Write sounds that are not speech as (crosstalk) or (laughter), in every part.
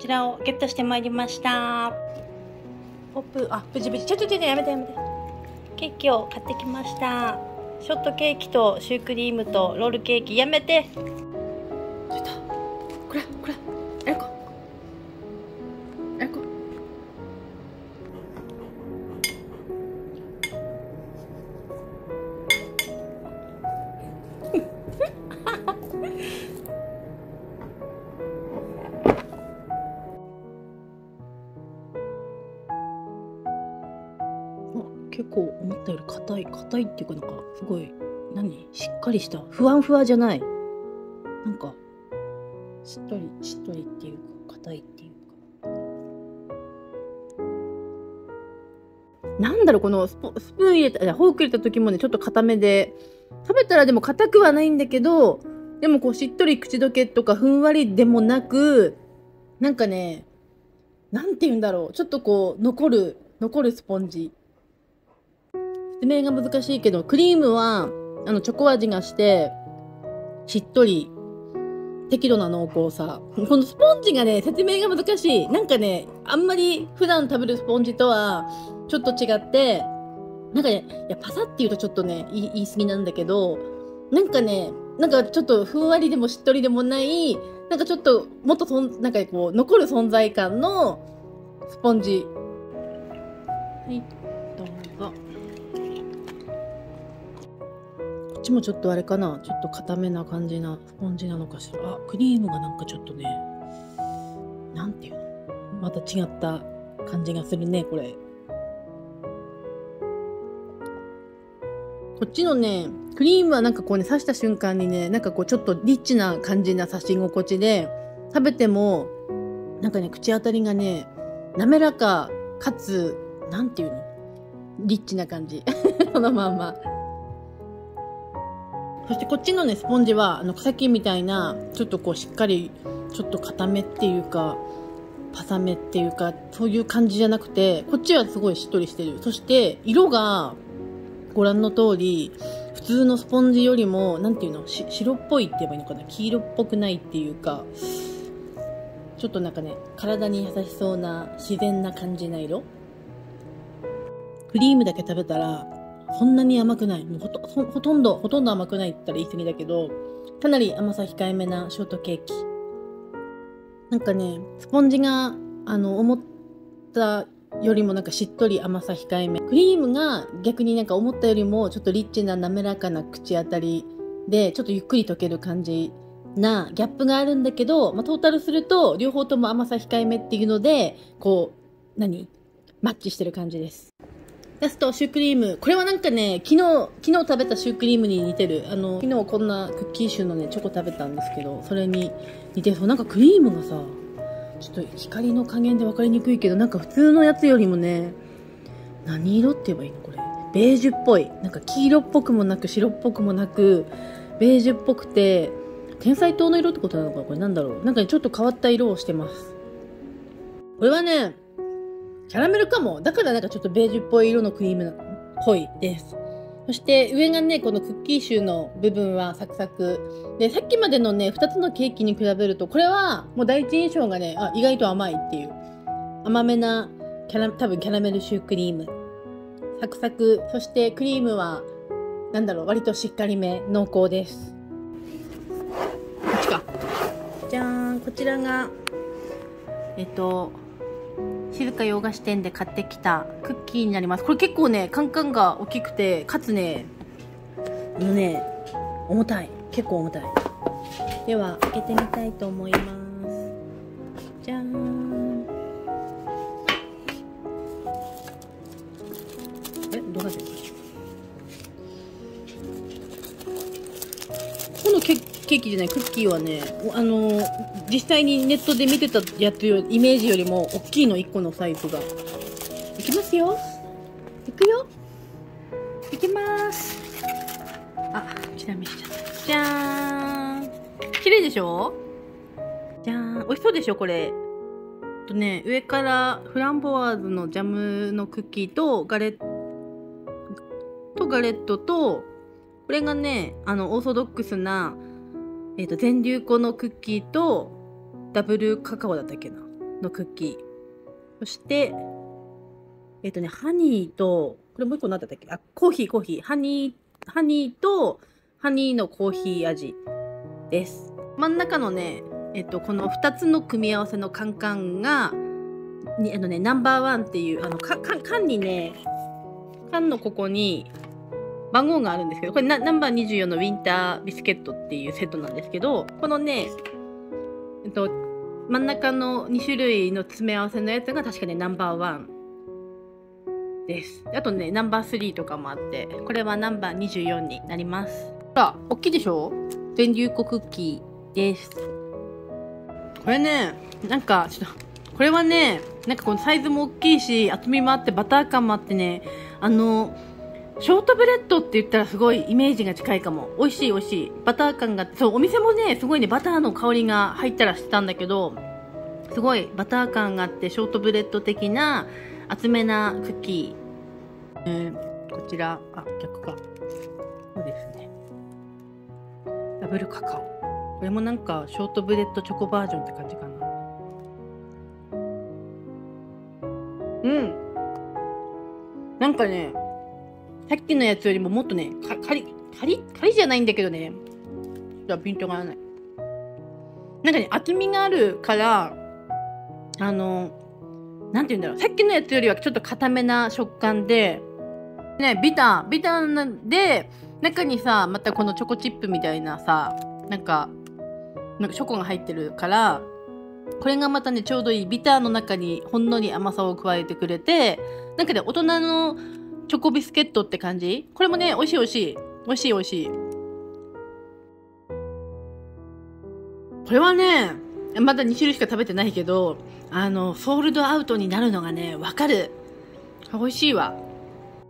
ちらをゲットしてまいりました。ポップあブチブチ。ちょちょちょやめてやめて。ケーキを買ってきました。ショートケーキとシュークリームとロールケーキやめて。ちょっと。これこれ。やるこやるこ硬い硬いっていうかなんかすごい何？しっかりしたふわんふわじゃない。なんかしっとりしっとりっていうか硬いっていうか。なんだろうこのスプーン入れたフォーク入れた時もねちょっと硬めで。食べたらでも硬くはないんだけどでもこうしっとり口どけとかふんわりでもなくなんかねなんて言うんだろう。ちょっとこう残る残るスポンジ。説明が難しいけど、クリームは、あの、チョコ味がして、しっとり、適度な濃厚さ。このスポンジがね、説明が難しい。なんかね、あんまり普段食べるスポンジとは、ちょっと違って、なんかね、いや、パサって言うとちょっとね、言い言い過ぎなんだけど、なんかね、なんかちょっとふんわりでもしっとりでもない、なんかちょっと、もっとそん、なんかこう、残る存在感のスポンジ。はい、どうぞ。っちもちょっとあれかな。ちょっと固めな感じなスポンジなのかしら。あクリームがなんかちょっとねなんていうの？また違った感じがするねこれ。こっちのねクリームはなんかこうね刺した瞬間にねなんかこうちょっとリッチな感じな刺し心地で食べてもなんかね口当たりがね滑らかかつなんていうの？リッチな感じ。(laughs) そのまんま。そしてこっちのね、スポンジは、あの、草木みたいな、ちょっとこう、しっかり、ちょっと固めっていうか、パサめっていうか、そういう感じじゃなくて、こっちはすごいしっとりしてる。そして、色が、ご覧の通り、普通のスポンジよりも、なんていうの、白っぽいって言えばいいのかな？黄色っぽくないっていうか、ちょっとなんかね、体に優しそうな、自然な感じな色。クリームだけ食べたら、そんなに甘くない。もうほとほとんど、ほとんど甘くないって言ったら言い過ぎだけど、かなり甘さ控えめなショートケーキ。なんかね、スポンジが、あの、思ったよりもなんかしっとり甘さ控えめ。クリームが逆になんか思ったよりもちょっとリッチな滑らかな口当たりで、ちょっとゆっくり溶ける感じなギャップがあるんだけど、まあ、トータルすると両方とも甘さ控えめっていうので、こう、何？マッチしてる感じです。ラスト、シュークリーム。これはなんかね、昨日、昨日食べたシュークリームに似てる。あの、昨日こんなクッキーシューのね、チョコ食べたんですけど、それに似て。そう、なんかクリームがさ、ちょっと光の加減で分かりにくいけど、なんか普通のやつよりもね、何色って言えばいいのこれ？ベージュっぽい。なんか黄色っぽくもなく、白っぽくもなく、ベージュっぽくて、天才糖の色ってことなのかこれなんだろう？なんか、ね、ちょっと変わった色をしてます。これはね、キャラメルかも。だからなんかちょっとベージュっぽい色のクリームっぽいです。そして上がね、このクッキーシューの部分はサクサク。で、さっきまでのね、2つのケーキに比べると、これはもう第一印象がね、あ、意外と甘いっていう。甘めなキャラ、多分キャラメルシュークリーム。サクサク。そしてクリームは、なんだろう、割としっかりめ、濃厚です。こっちか。じゃーん。こちらが、えっと、静か洋菓子店で買ってきたクッキーになります。これ結構ね、カンカンが大きくて、かつね、あのね、重たい。結構重たい。では、開けてみたいと思います。このケーキじゃない、クッキーはね、あの実際にネットで見てたやつよイメージよりも大きいの1個のサイズが。いきますよ。いくよ。いきます。あちなみにしちゃった。じゃーん。綺麗でしょ？じゃーん。美味しそうでしょ？これ。とね上からフランボワーズのジャムのクッキーとガレッとガレットとこれがねあのオーソドックスなえ、ー、と全粒粉のクッキーとダブルカカオだったっけなのクッキー。そして、えっ、とね、ハニーと、これもう一個何だったっけ？あ、コーヒー、コーヒー。ハニー、ハニーと、ハニーのコーヒー味です。真ん中のね、えっ、と、この2つの組み合わせのカンカンが、にあのね、ナンバーワンっていう、あの、かか缶にね、缶のここに番号があるんですけど、これナナンバー24のウィンタービスケットっていうセットなんですけど、このね、えっと、真ん中の2種類の詰め合わせのやつが確かね、ナンバーワンです。あとね、ナンバー3とかもあって、これはナンバー24になります。ほら、大きいでしょ？全粒粉クッキーです。これね、なんか、ちょっと、これはね、なんかこのサイズも大きいし、厚みもあって、バター感もあってね、あの、ショートブレッドって言ったらすごいイメージが近いかも。美味しい美味しい。バター感が、そう、お店もね、すごいね、バターの香りが入ったらしてたんだけど、すごいバター感があって、ショートブレッド的な厚めなクッキー。えーこちら、あ、逆か。そうですね。ダブルカカオ。これもなんか、ショートブレッドチョコバージョンって感じかな。うん。なんかね、さっきのやつよりももっとね、かカリ、カリ、カリじゃないんだけどね、ちょっとピントが合わない。なんかね、厚みがあるから、あの、なんて言うんだろう、さっきのやつよりはちょっと固めな食感で、ね、ビター、ビターなんで、中にさ、またこのチョコチップみたいなさ、なんか、なんかチョコが入ってるから、これがまたね、ちょうどいいビターの中にほんのり甘さを加えてくれて、なんかね、大人のチョコビスケットって感じ？これもね、美味しい美味しい。美味しい美味しい。これはね、まだ2種類しか食べてないけど、あの、ソールドアウトになるのがね、わかる。美味しいわ。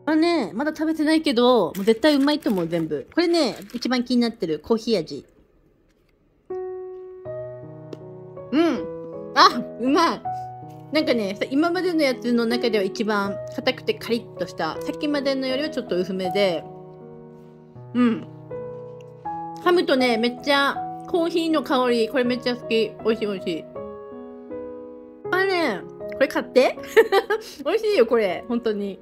これね、まだ食べてないけど、もう絶対うまいと思う、全部。これね、一番気になってるコーヒー味。うん。あ、うまい。なんかね、今までのやつの中では一番硬くてカリッとした。さっきまでのよりはちょっと薄めで。うん。噛むとね、めっちゃコーヒーの香り。これめっちゃ好き。美味しい美味しい。あれね、これ買って (laughs) 美味しいよ、これ。本当に。